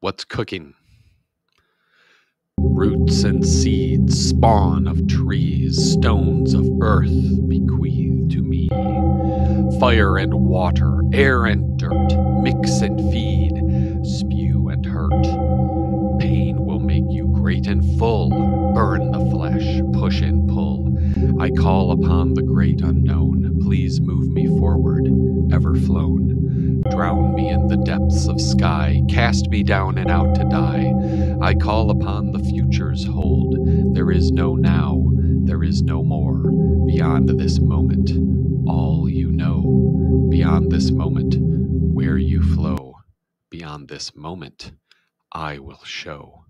What's cooking? Roots and seeds, spawn of trees, stones of earth bequeathed to me. Fire and water, air and dirt, mix and feed, spew and hurt. Pain will make you great and full, burn the flesh, push and pull. I call upon the great unknown, please move me forward, ever flown. Drown me in the depths of sky, cast me down and out to die. I call upon the future's hold. There is no now, there is no more. Beyond this moment, all you know. Beyond this moment, where you flow. Beyond this moment, I will show.